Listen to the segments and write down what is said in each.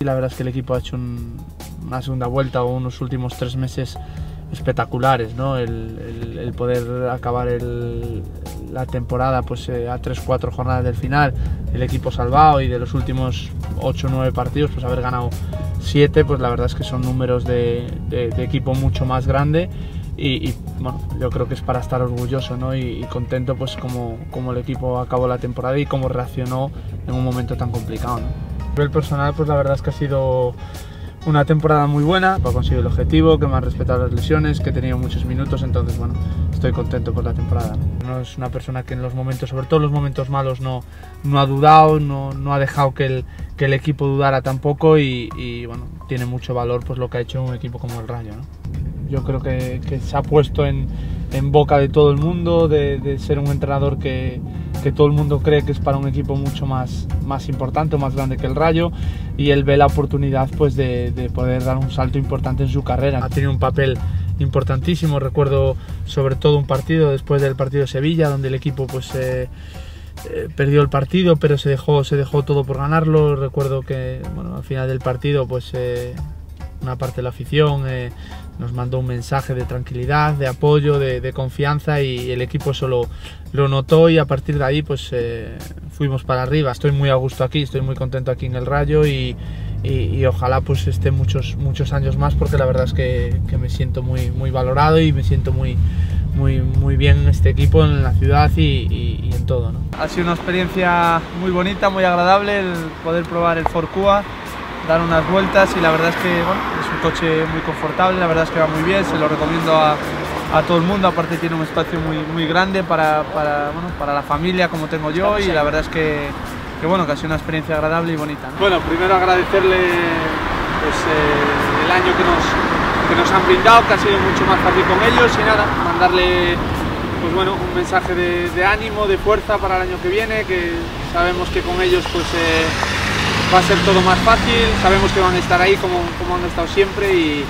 Y la verdad es que el equipo ha hecho una segunda vuelta o unos últimos tres meses espectaculares, ¿no? El, poder acabar la temporada pues, eh, a 3-4 jornadas del final, el equipo salvado y de los últimos 8 o 9 partidos pues haber ganado 7, pues la verdad es que son números de, equipo mucho más grande y, bueno, yo creo que es para estar orgulloso ¿no? y, contento pues como, como, el equipo acabó la temporada y cómo reaccionó en un momento tan complicado. ¿no? Nivel personal pues la verdad es que ha sido una temporada muy buena, he conseguido el objetivo, que me han respetado las lesiones, que he tenido muchos minutos, entonces bueno, estoy contento por la temporada. No, es una persona que en los momentos, sobre todo en los momentos malos, no, no ha dudado, no, no ha dejado que el, que el equipo dudara tampoco y, bueno, tiene mucho valor pues lo que ha hecho un equipo como el Rayo. Yo creo que, se ha puesto en, en, boca de todo el mundo, de, ser un entrenador que, que todo el mundo cree que es para un equipo mucho más, más importante más grande que el Rayo y él ve la oportunidad pues de, de, poder dar un salto importante en su carrera. Ha tenido un papel importantísimo, recuerdo sobre todo un partido después del partido de Sevilla donde el equipo pues eh, perdió el partido pero se dejó, se dejó todo por ganarlo, recuerdo que bueno, al final del partido pues eh, una parte de la afición eh, nos mandó un mensaje de tranquilidad, de apoyo, de, confianza y el equipo solo lo notó y a partir de ahí pues eh, fuimos para arriba. Estoy muy a gusto aquí, estoy muy contento aquí en el Rayo y, ojalá pues esté muchos, muchos años más porque la verdad es que, me siento muy, muy valorado y me siento muy, muy, muy bien en este equipo, en la ciudad y, en todo. Ha sido una experiencia muy bonita, muy agradable el poder probar el Forcua dar unas vueltas y la verdad es que bueno, es un coche muy confortable, la verdad es que va muy bien, se lo recomiendo a, todo el mundo, aparte tiene un espacio muy, muy grande para, para, bueno, para la familia como tengo yo y la verdad es que, que, bueno, que ha sido una experiencia agradable y bonita. Bueno, primero agradecerle pues, eh, el año que nos, que nos han brindado, que ha sido mucho más fácil con ellos y nada, mandarle pues bueno, un mensaje de, de ánimo, de fuerza para el año que viene, que sabemos que con ellos pues eh, va a ser todo más fácil, sabemos que van a estar ahí como, como han estado siempre y,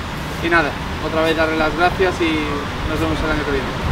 y nada, otra vez darle las gracias y nos vemos el año que viene.